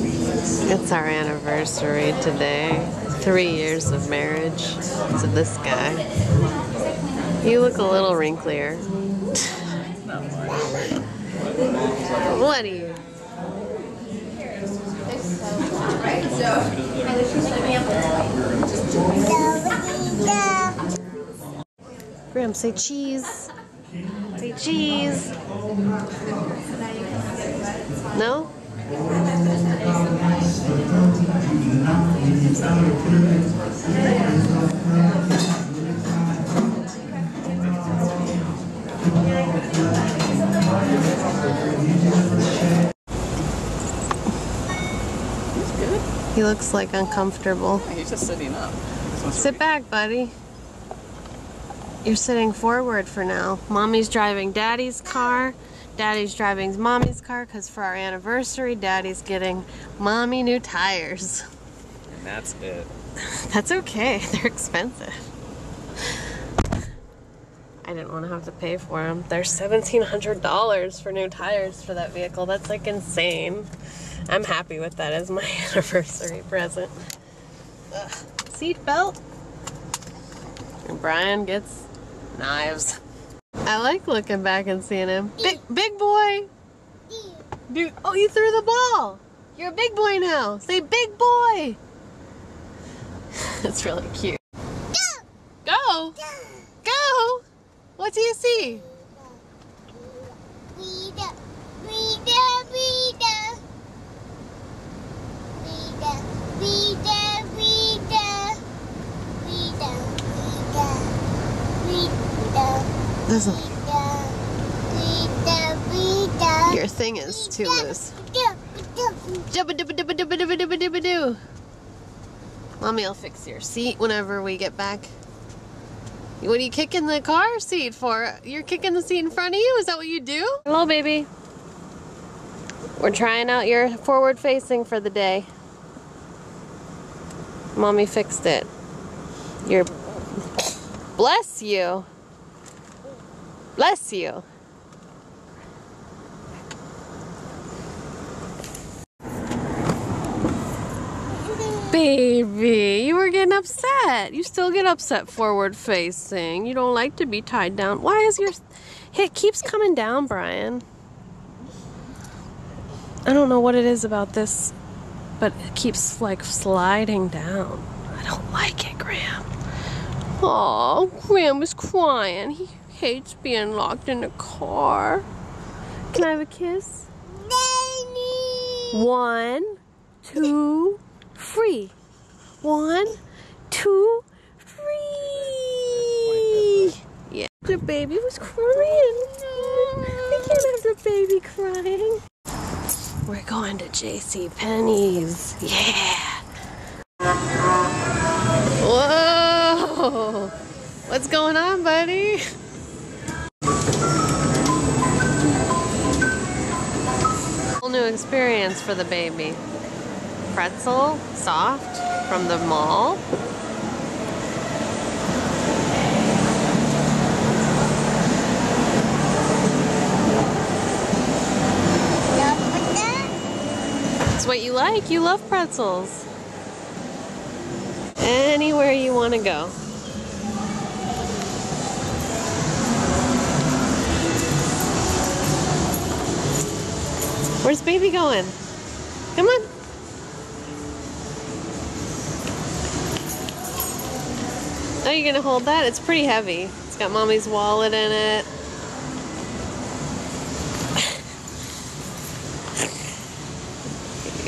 It's our anniversary today. Three years of marriage to this guy. You look a little wrinklier. what are you? Graham, say cheese. Say cheese. No? He looks like uncomfortable. He's just sitting up. Sit back, buddy. You're sitting forward for now. Mommy's driving daddy's car. Daddy's driving mommy's car because for our anniversary, daddy's getting mommy new tires. And that's it. That's okay. They're expensive. I didn't want to have to pay for them. They're $1,700 for new tires for that vehicle. That's like insane. I'm happy with that as my anniversary present. Ugh. Seat belt. And Brian gets knives. I like looking back and seeing him. Big, big boy. Oh, you threw the ball. You're a big boy now. Say big boy. That's really cute. Go. Go. Go. What do you see? Vida, This is, vida, vida. your thing is too loose. Mommy will fix your seat whenever we get back. What are you kicking the car seat for? You're kicking the seat in front of you? Is that what you do? Hello, baby. We're trying out your forward facing for the day. Mommy fixed it. You're. Bless you. Bless you. Baby, you were getting upset. You still get upset forward facing. You don't like to be tied down. Why is your it keeps coming down, Brian? I don't know what it is about this, but it keeps like sliding down. I don't like it, Graham. Oh, Graham is crying. He hates being locked in a car. Can I have a kiss? Nanny. One, two, three. One, two, three. Yeah. The baby was crying. I can't have the baby crying. We're going to J.C. Penney's. Yeah. Whoa. What's going on, buddy? New experience for the baby. Pretzel, soft, from the mall. It's what you like. You love pretzels. Anywhere you want to go. Where's baby going? Come on. Oh, you're gonna hold that? It's pretty heavy. It's got mommy's wallet in it.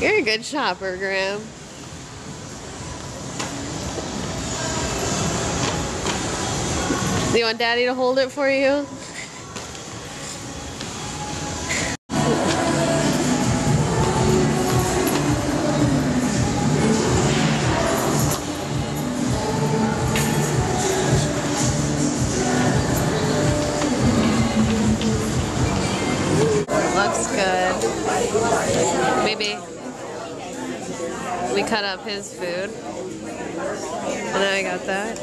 You're a good shopper, Graham. Do you want daddy to hold it for you? We cut up his food. And I got that.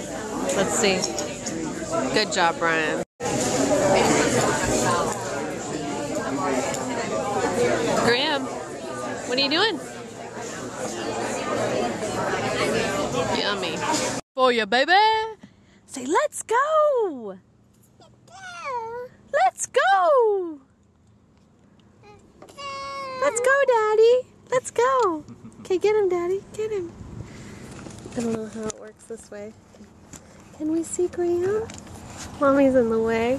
Let's see. Good job, Brian. Graham, what are you doing? Yummy. For you, baby. Say, let's go. Let's go. Let's go, Daddy. Let's go. Okay, get him, Daddy. Get him. I don't know how it works this way. Can we see Graham? Mommy's in the way.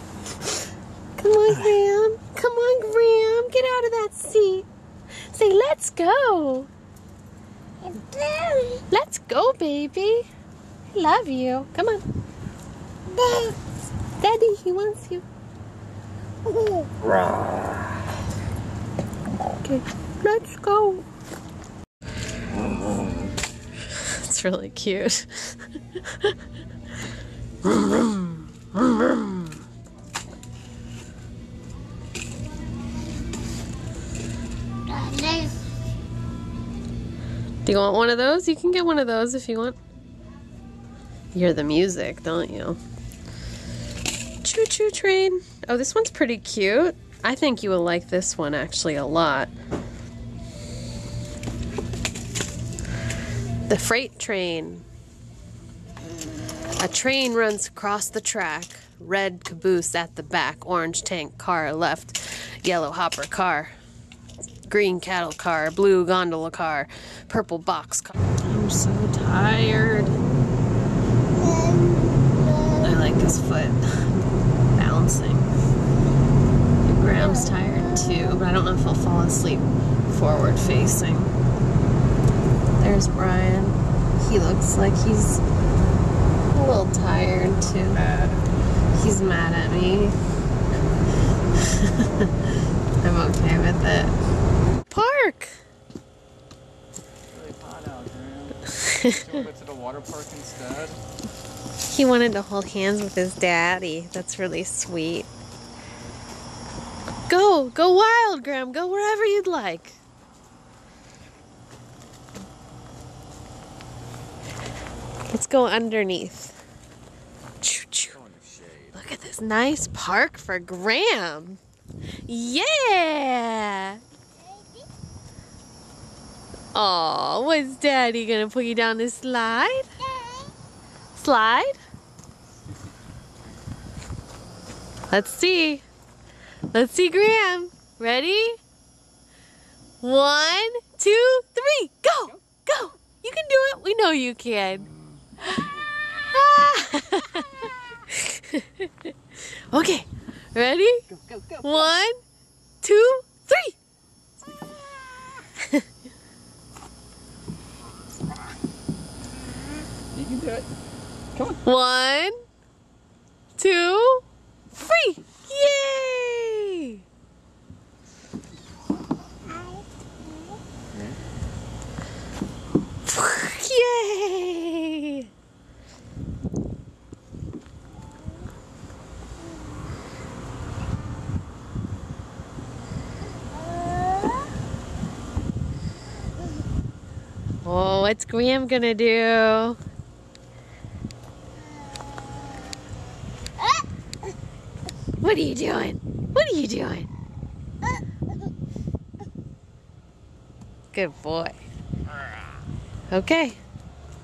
Come on, Graham. Come on, Graham. Get out of that seat. Say, let's go. Let's go, baby. I love you. Come on. Daddy, he wants you. Okay, let's go. It's really cute. Do you want one of those? You can get one of those if you want. You hear the music, don't you? Choo choo train. Oh, this one's pretty cute. I think you will like this one actually a lot. The freight train. A train runs across the track. Red caboose at the back. Orange tank car left. Yellow hopper car. Green cattle car. Blue gondola car. Purple box car. I'm so tired. I like his foot bouncing. Graham's tired too, but I don't know if he'll fall asleep forward facing. There's Brian. He looks like he's a little tired too. He's mad at me. I'm okay with it. Park! Really hot out, man. Go over to the water park instead. He wanted to hold hands with his daddy. That's really sweet. Go, go wild, Graham. Go wherever you'd like. Let's go underneath. Look at this nice park for Graham. Yeah. Oh, what's Daddy gonna put you down this slide? Slide? Let's see. Let's see Graham. Ready? One, two, three, go! Go! You can do it. We know you can. okay, ready? Go, go, go. One, two, three. You can do it. Come on. One, two, three. Yay! Yay! Oh, what's Graham gonna do? What are you doing? What are you doing? Good boy. Okay.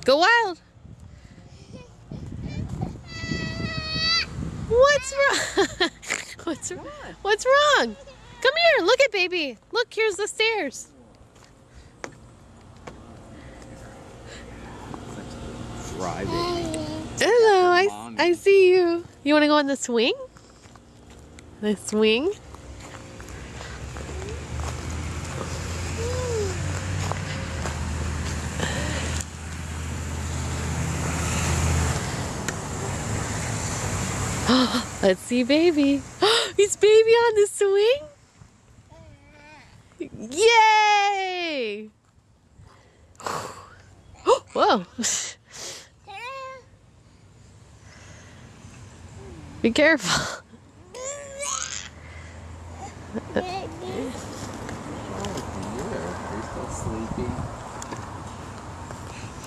Go wild. What's wrong? What's wrong? What's wrong? Come here. Look at baby. Look, here's the stairs. Driving. Hello, I, I see you. You want to go on the swing? The swing? Let's see baby. Is baby on the swing? Yay! Whoa. Be careful.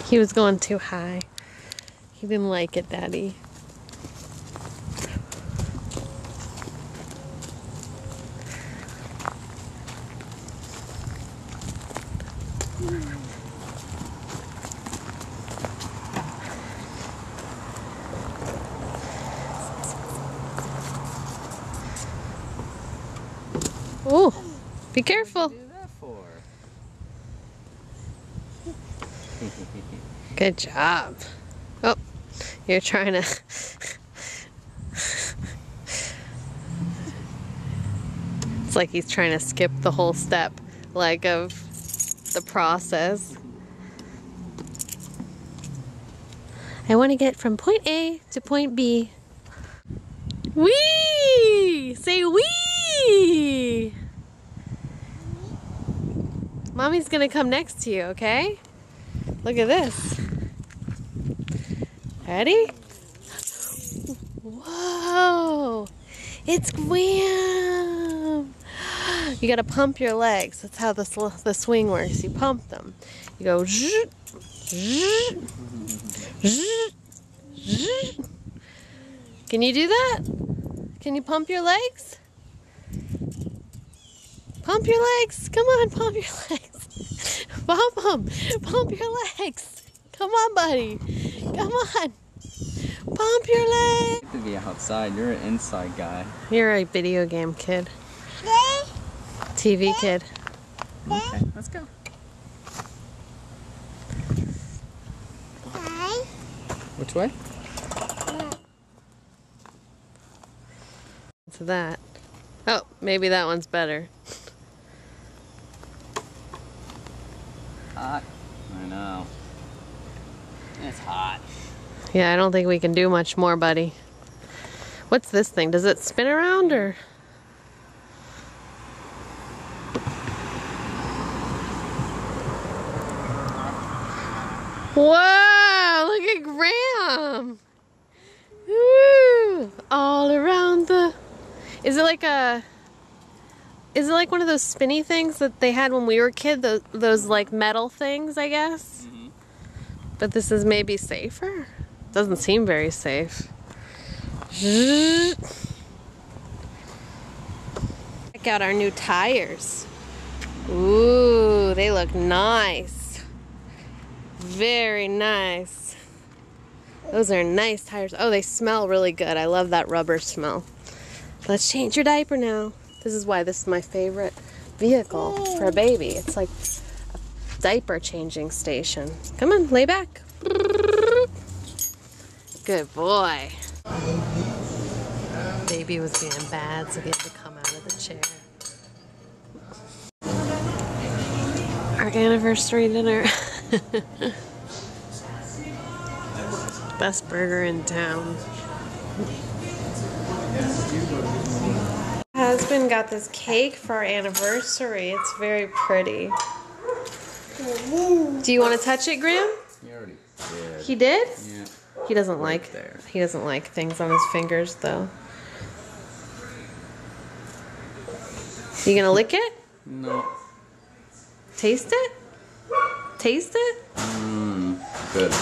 He was going too high. He didn't like it, Daddy. Oh, be careful. What do that for? Good job. Oh, you're trying to. it's like he's trying to skip the whole step, like of the process. I want to get from point A to point B. Wee! Say wee! Mommy's gonna come next to you, okay? Look at this. Ready? Whoa! It's Graham! You gotta pump your legs. That's how the, the swing works. You pump them. You go zzz. Can you do that? Can you pump your legs? Pump your legs. Come on, pump your legs. Pump them. Pump your legs. Come on, buddy. Come on. Pump your legs. You to be outside. You're an inside guy. You're a video game kid. TV kid. Okay, let's go. Which way? To that. Oh, maybe that one's better. Hot. I know. It's hot. Yeah, I don't think we can do much more, buddy. What's this thing? Does it spin around or? Wow, look at Graham. Woo! All around the. Is it like a. Is it like one of those spinny things that they had when we were kid? Those, those like metal things, I guess? Mhm. But this is maybe safer? Doesn't seem very safe. Check out our new tires. Ooh, they look nice. Very nice. Those are nice tires. Oh, they smell really good. I love that rubber smell. Let's change your diaper now. This is why this is my favorite vehicle for a baby. It's like a diaper changing station. Come on, lay back. Good boy. Baby was being bad, so he had to come out of the chair. Our anniversary dinner. Best burger in town. Husband got this cake for our anniversary. It's very pretty. Do you want to touch it, Graham? You already did. He did? Yeah. He doesn't Right like there. he doesn't like things on his fingers though. You gonna lick it? No. Taste it? Taste it? Mmm. Good.